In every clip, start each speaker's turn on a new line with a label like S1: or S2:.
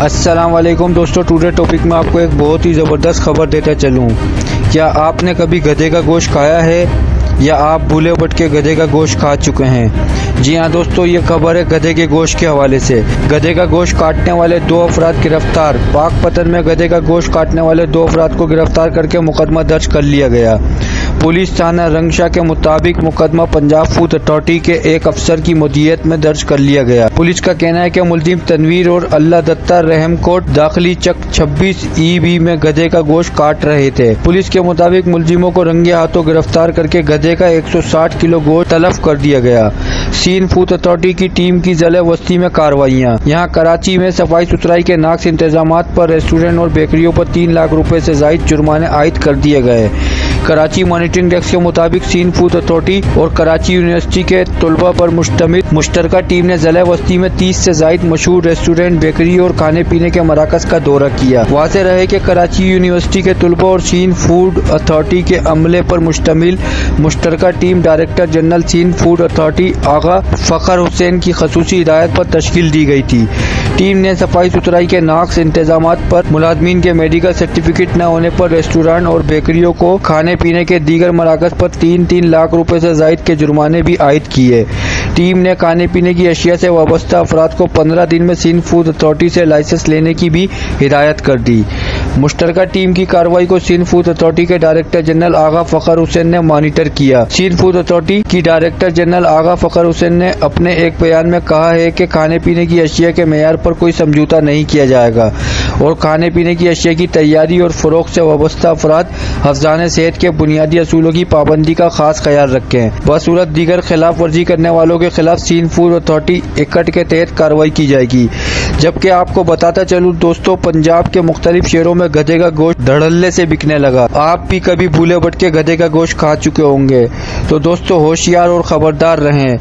S1: अस्सलाम वालेकुम दोस्तों, टुडे टॉपिक में आपको एक बहुत ही ज़बरदस्त खबर देता चलूँ। क्या आपने कभी गधे का गोश्त खाया है? या आप भूले बट के गधे का गोश्त खा चुके हैं? जी हाँ दोस्तों, ये खबर है गधे के गोश्त के हवाले से। गधे का गोश्त काटने वाले दो अफराद गिरफ़्तार। पाक पतन में गधे का गोश्त काटने वाले दो अफराद को गिरफ़्तार करके मुकदमा दर्ज कर लिया गया। पुलिस थाना रंगशा के मुताबिक मुकदमा पंजाब फ़ूड अथॉरिटी के एक अफसर की मुदियत में दर्ज कर लिया गया। पुलिस का कहना है कि मुलजिम तनवीर और अल्लाह दत्ता रहमकोट दाखिली चक 26 ईबी में गधे का गोश्त काट रहे थे। पुलिस के मुताबिक मुलजिमों को रंगे हाथों गिरफ़्तार करके गधे का 160 किलो गोश्त तलफ कर दिया गया। सीन फ़ूड अथॉरिटी की टीम की जले वस्ती में कार्रवाइयाँ। यहाँ कराची में सफ़ाई सुथराई के नाक्स इंतज़ाम पर रेस्टोरेंट और बेकरियों पर तीन लाख रुपए से जायद जुर्माने आयद कर दिए गए। कराची मॉनिटरिंग डेस्क के मुताबिक सीन फ़ूड अथॉरिटी और कराची यूनिवर्सिटी के तलबा पर मुश्तमिल मुश्तर टीम ने जिला वस्ती में तीस से जायद मशहूर रेस्टोरेंट, बेकरी और खाने पीने के मराकज का दौरा किया। वाजे रहे कि कराची यूनिवर्सिटी के तलबा और सीन फ़ूड अथॉरिटी के अमले पर मुश्तमिल Mushtar team director general Sindh food authority Agha Fakhar Hussain की खसूसी हिदायत पर तश्ल दी गई थी। टीम ने सफ़ाई सुथराई के नाक्स इंतज़ाम पर मुलाजमीन के मेडिकल सर्टिफिकेट न होने पर रेस्टोरेंट और बेकरियों को खाने पीने के दीगर मराकज पर तीन तीन लाख रुपए से जायद के जुर्माने भी आयद किए। टीम ने खाने पीने की अशिया से वाबस्ता अफराद को पंद्रह दिन में सिंध फ़ूड अथॉरिटी से लाइसेंस लेने की भी हिदायत कर दी। मुश्तर टीम की कार्रवाई को सिंध फ़ूड अथॉरिटी के डायरेक्टर जनरल आगा फखर हुसैन ने मॉनिटर किया। सिंध फ़ूड अथॉरिटी की डायरेक्टर जनरल आगा फखर हुसैन ने अपने एक बयान में कहा है कि खाने पीने की अशिया के मैार पर कोई समझौता नहीं किया जाएगा। और खाने पीने की अशिया की तैयारी और फरोख से वाबस्ता अफराद अफजान सेहत के बुनियादी असूलों की पाबंदी का खास ख्याल रखें। बसूरत दीगर खिलाफ वर्जी करने वालों के खिलाफ सीन फ़ूड अथॉरिटी इकट के तहत कार्रवाई की जाएगी। जबकि आपको बताता चलूँ, दोस्तों, पंजाब के मुख्तलिफ़ शहरों में गधे का गोश्त धड़ल्ले से बिकने लगा। आप भी कभी भूले भटके गधे का गोश्त खा चुके होंगे। तो दोस्तों, होशियार और खबरदार रहें।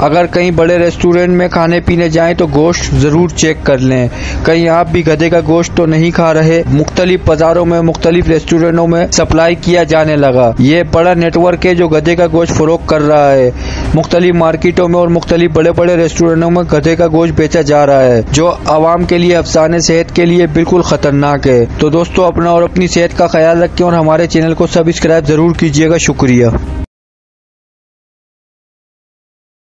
S1: अगर कहीं बड़े रेस्टोरेंट में खाने पीने जाएँ तो गोश्त ज़रूर चेक कर लें। कहीं आप भी गधे का गोश्त तो नहीं खा रहे, मुख्तलिफ़ बाज़ारों में, मुख्तलिफ़ रेस्टोरेंटों में सप्लाई किया जाने लगा। ये बड़ा नेटवर्क है जो गधे का गोश्त फरोख कर रहा है। मुख्तलिफ़ मार्केटों में और मुख्तलिफ़ बड़े बड़े रेस्टोरेंटों में गधे का गोश्त बेचा जा रहा है, जो आवाम के लिए, अफसाने सेहत के लिए बिल्कुल ख़तरनाक है। तो दोस्तों, अपना और अपनी सेहत का ख्याल रखें और हमारे चैनल को सब्सक्राइब ज़रूर कीजिएगा। शुक्रिया।